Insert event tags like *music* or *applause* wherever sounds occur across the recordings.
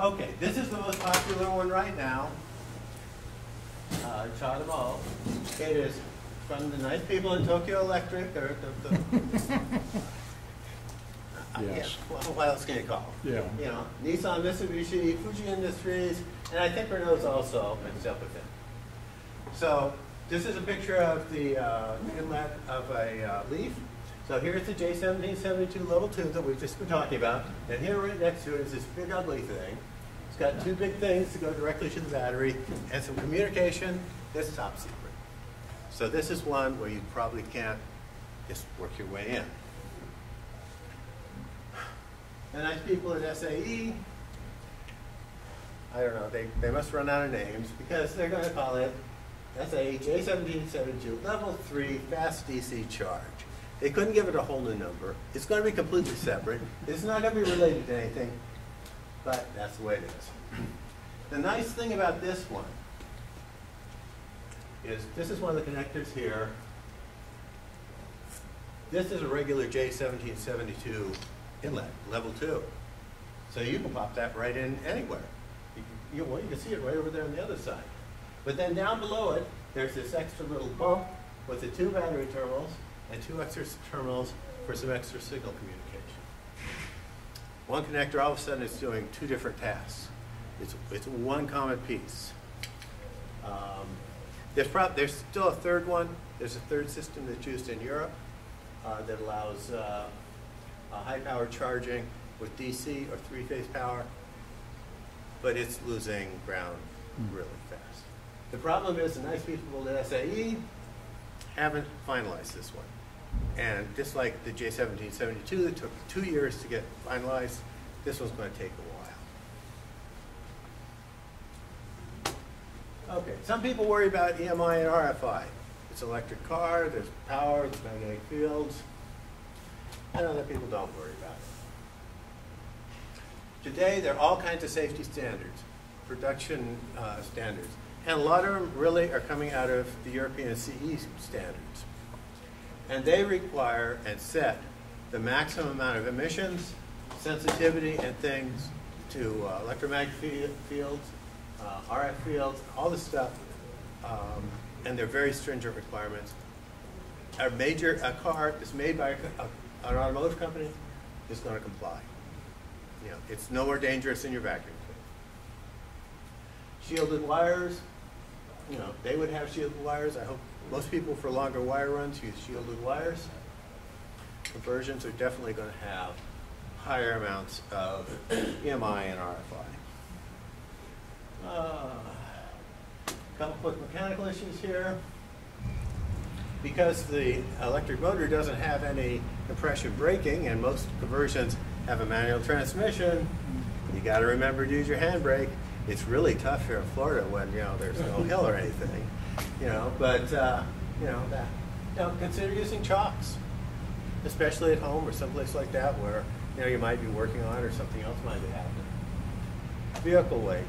Okay, this is the most popular one right now. Uh, CHAdeMO. It is from the nice people in Tokyo Electric, or the, the Uh, *laughs* yeah, Yes. What what else can you call? Yeah. You know, Nissan, Mitsubishi, Fuji Industries, and I think Renault's also mixed up with it. So this is a picture of the uh, inlet of a uh, Leaf. So here's the J1772 Level 2 that we've just been talking about. And here right next to it is this big ugly thing. Got two big things to go directly to the battery and some communication that's top secret. So this is one where you probably can't just work your way in. The nice people at SAE, I don't know, they, they must run out of names because they're going to call it SAE J1772 Level 3 Fast DC Charge. They couldn't give it a whole new number. It's going to be completely separate. It's not going to be related to anything, but that's the way it is. The nice thing about this one is this is one of the connectors here. This is a regular J1772 inlet, level two. So you can pop that right in anywhere. You can, you, well, you can see it right over there on the other side. But then down below it, there's this extra little bump with the two battery terminals and two extra terminals for some extra signal communication. One connector all of a sudden is doing two different tasks. It's, it's one common piece. Um, there's, prob- there's still a third one. There's a third system that's used in Europe uh, that allows uh, uh, high power charging with DC or three-phase power, but it's losing ground really fast. The problem is the nice people at SAE haven't finalized this one. And just like the J1772 that took two years to get finalized, this one's going to take a while. Okay, some people worry about EMI and RFI. It's electric car, there's power, there's magnetic fields, and other people don't worry about it. Today, there are all kinds of safety standards, production uh, standards, and a lot of them really are coming out of the European CE standards. And they require and set the maximum amount of emissions, sensitivity, and things to uh, electromagnetic fields, uh, RF fields, all this stuff, um, and they're very stringent requirements. A major a car that's made by a, a, an automotive company is going to comply. You know, it's more dangerous than your vacuum. Shielded wires, you know, they would have shielded wires. I hope most people for longer wire runs use shielded wires. Conversions are definitely going to have higher amounts of EMI and RFI. Uh, couple quick mechanical issues here. Because the electric motor doesn't have any compression braking and most conversions have a manual transmission, you got to remember to use your handbrake. It's really tough here in Florida when you know there's no hill or anything, you know. But uh, you know that, you know, consider using chalks, especially at home or someplace like that where you know you might be working on it or something else might be happening. Vehicle weight.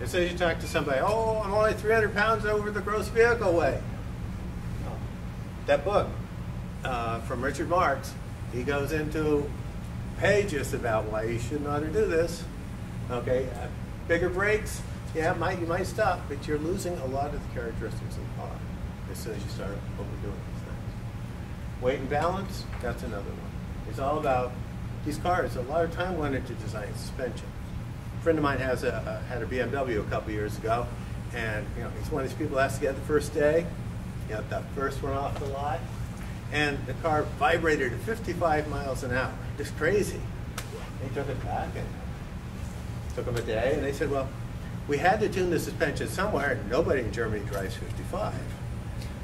As soon you talk to somebody, oh, I'm only 300 pounds over the gross vehicle weight. No. That book uh, from Richard Marx, he goes into pages about why you shouldn't ought do this. Okay, bigger brakes, yeah, might you might stop, but you're losing a lot of the characteristics of the car as soon as you start overdoing these things. Weight and balance, that's another one. It's all about these cars. A lot of time went into designing suspension. A friend of mine has a, a had a BMW a couple years ago, and you know he's one of these people has to get the first day, you know, first one off the lot, and the car vibrated at 55 miles an hour, just crazy. They took it back and took them a day, and they said, well, we had to tune the suspension somewhere, nobody in Germany drives 55.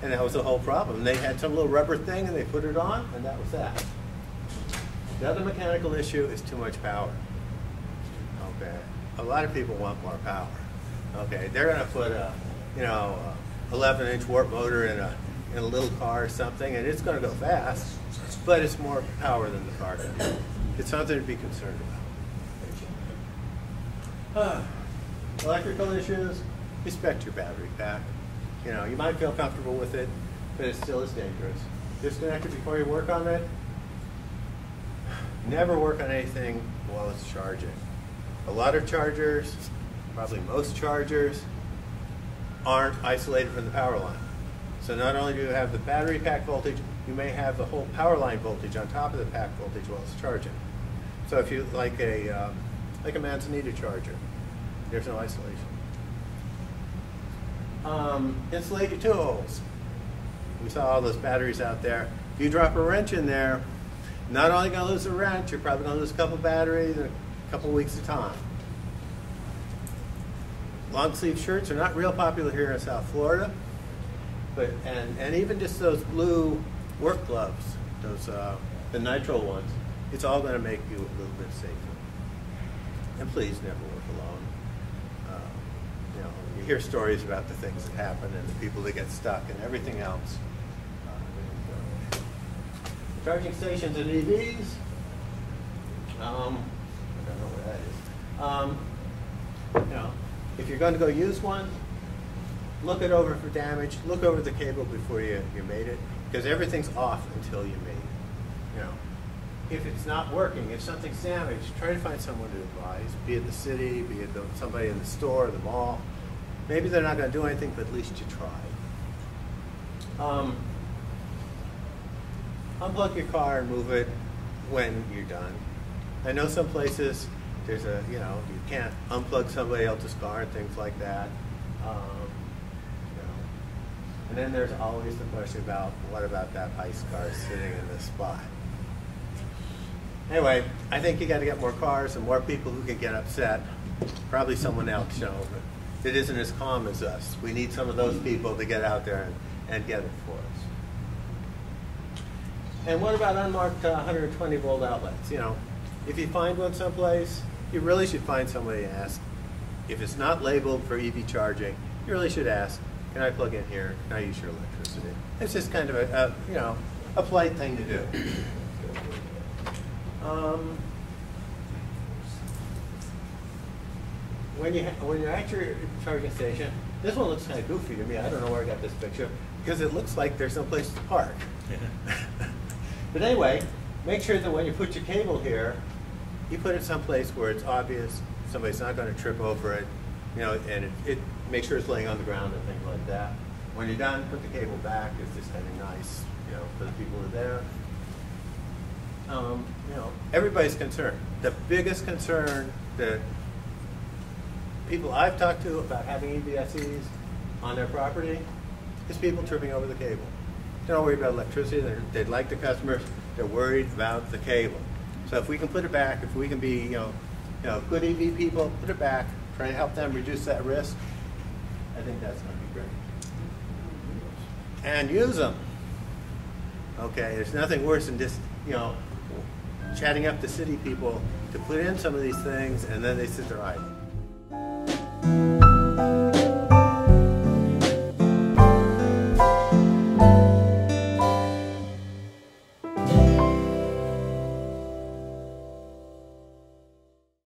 And that was the whole problem. They had some little rubber thing, and they put it on, and that was that. The other mechanical issue is too much power. Okay, a lot of people want more power. Okay, they're going to put a, you know, 11-inch warp motor in a in a little car or something, and it's going to go fast, but it's more power than the car can do. It's something to be concerned about. Uh, electrical issues, respect your battery pack. You know, you might feel comfortable with it, but it still is dangerous. Disconnect it before you work on it. Never work on anything while it's charging. a lot of chargers, probably most chargers, aren't isolated from the power line. So not only do you have the battery pack voltage, you may have the whole power line voltage on top of the pack voltage while it's charging. So if you like a um, like a Manzanita charger, there's no isolation. Um, insulate your tool holes. We saw all those batteries out there. If you drop a wrench in there, not only going to lose a wrench, you're probably going to lose a couple batteries in a couple weeks of time. Long sleeve shirts are not real popular here in South Florida, but and, and even just those blue work gloves, those uh, the nitrile ones, it's all going to make you a little bit safer. And please never work alone. Uh, you know, you hear stories about the things that happen and the people that get stuck and everything else. Uh, charging stations and EVs. Um, I don't know where that is. Um, you know, if you're going to go use one, look it over for damage. Look over the cable before you, you made it, because everything's off until you made it. You know, if it's not working, if something's damaged, try to find someone to advise, be it the city, be it the, somebody in the store, the mall. Maybe they're not going to do anything, but at least you try. Um, unplug your car and move it when you're done. I know some places there's a, you know, you can't unplug somebody else's car and things like that. Um, you know. And then there's always the question about what about that ICE car sitting in the spot? Anyway, I think you got to get more cars and more people who can get upset. Probably someone else, you know, but it isn't as calm as us. We need some of those people to get out there and, and get it for us. And what about unmarked uh, 120 volt outlets? You know, if you find one someplace, you really should find somebody to ask. If it's not labeled for EV charging, you really should ask, can I plug in here? Can I use your electricity? It's just kind of a, a you know, a polite thing to do. Um, when you when you're at your charging station, this one looks kind of goofy to me. I don't know where I got this picture because it looks like there's no place to park. *laughs* but anyway, make sure that when you put your cable here, you put it someplace where it's obvious, somebody's not going to trip over it, you know, and it, it make sure it's laying on the ground and things like that. When you're done, put the cable back. It's just kind of nice, you know, for the people who are there. Um, you know, everybody's concerned. The biggest concern that people I've talked to about having EVSEs on their property is people tripping over the cable. They don't worry about electricity. They're, they'd like the customers. They're worried about the cable. So if we can put it back, if we can be, you know, you know, good EV people, put it back, try to help them reduce that risk, I think that's going to be great. And use them. Okay, there's nothing worse than just, you know, chatting up the city people to put in some of these things and then they sit there idle.